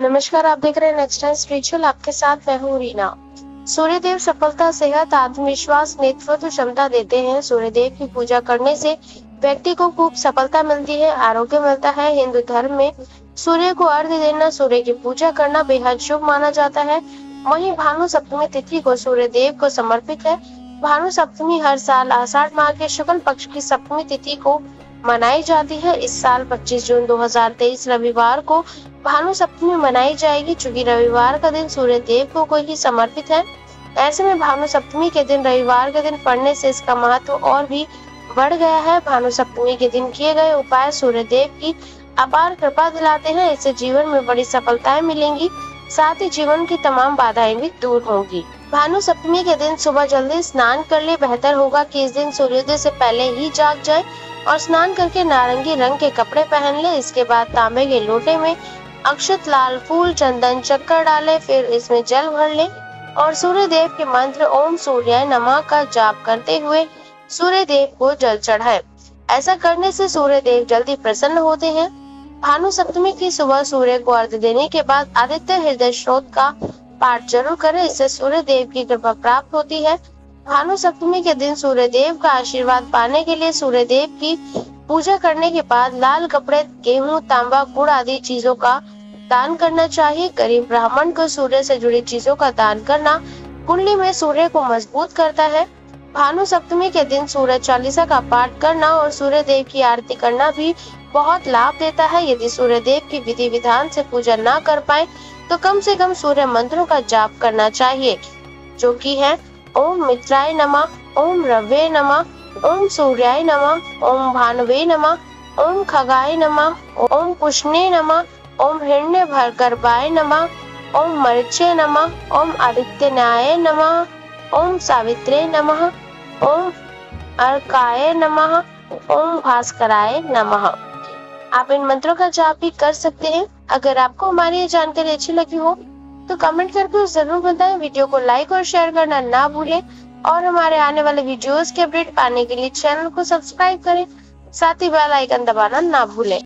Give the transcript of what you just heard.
नमस्कार, आप देख रहे हैं नेक्स्ट टाइम स्पिरिचुअल आपके साथ मैं हूँ रीना। सूर्य देव सफलता, सेहत, आत्मविश्वास, नेतृत्व, क्षमता देते हैं। सूर्य देव की पूजा करने से व्यक्ति को खूब सफलता मिलती है, आरोग्य मिलता है। हिंदू धर्म में सूर्य को अर्घ देना, सूर्य की पूजा करना बेहद शुभ माना जाता है। वहीं भानु सप्तमी तिथि को सूर्य देव को समर्पित है। भानु सप्तमी हर साल आषाढ़ माह के शुक्ल पक्ष की सप्तमी तिथि को मनाई जाती है। इस साल 25 जून 2023 रविवार को भानु सप्तमी मनाई जाएगी, चूँकि रविवार का दिन सूर्य देव को कोई ही समर्पित है। ऐसे में भानु सप्तमी के दिन, रविवार के दिन पढ़ने से इसका महत्व और भी बढ़ गया है। भानु सप्तमी के दिन किए गए उपाय सूर्य देव की अपार कृपा दिलाते हैं। इससे जीवन में बड़ी सफलताएँ मिलेंगी। साथ ही जीवन की तमाम बाधाएँ भी दूर होंगी। भानु सप्तमी के दिन सुबह जल्दी स्नान कर ले। बेहतर होगा कि इस दिन सूर्योदय से पहले ही जाग जाए और स्नान करके नारंगी रंग के कपड़े पहन ले। इसके बाद तांबे के लोटे में अक्षत लाल फूल चंदन, चक्कर डाले, फिर इसमें जल भर ले और सूर्य देव के मंत्र ओम सूर्य नमः का जाप करते हुए सूर्य देव को जल चढ़ाए। ऐसा करने से सूर्य देव जल्दी प्रसन्न होते हैं। भानु सप्तमी की सुबह सूर्य को अर्घ देने के बाद आदित्य हृदय स्रोत का पाठ ज़रूर करें, इससे सूर्य देव की कृपा प्राप्त होती है। भानु सप्तमी के दिन सूर्य देव का आशीर्वाद पाने के लिए सूर्य देव की पूजा करने के बाद लाल कपड़े, गेहूँ, तांबा, गुड़ आदि चीज़ों का दान करना चाहिए। गरीब ब्राह्मण को सूर्य से जुड़ी चीज़ों का दान करना कुंडली में सूर्य को मज़बूत करता है। भानु सप्तमी के दिन सूर्य चालीसा का पाठ करना और सूर्य देव की आरती करना भी बहुत लाभ देता है। यदि सूर्य देव की विधि विधान से पूजा ना कर पाए तो कम से कम सूर्य मंत्रों का जाप करना चाहिए, जो कि है, ओम मित्राय नमः, ओम रवे नमः, ओम सूर्याय नमः, ओम भानुवे नमः, ओम खगाय नमः, ओम पुष्णे नमः ओम हिरण्य भरगर्भाय नमः, ओम मरिचे नमः, ओम आदित्य आदित्यनाय नमः, ओम सावित्रे नमः, ओम अर्काय नमः, ओम भास्कराय नमः। आप इन मंत्रों का जाप भी कर सकते हैं। अगर आपको हमारी ये जानकारी अच्छी लगी हो तो कमेंट करके ज़रूर बताएँ। वीडियो को लाइक और शेयर करना ना भूलें। और हमारे आने वाले वीडियोस के अपडेट पाने के लिए चैनल को सब्सक्राइब करें। साथ ही बेल आइकन दबाना ना भूलें।